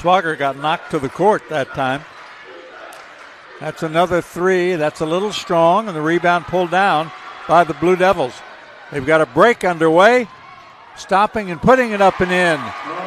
Swagger got knocked to the court that time. That's another three. That's a little strong, and the rebound pulled down by the Blue Devils. They've got a break underway, stopping and putting it up and in.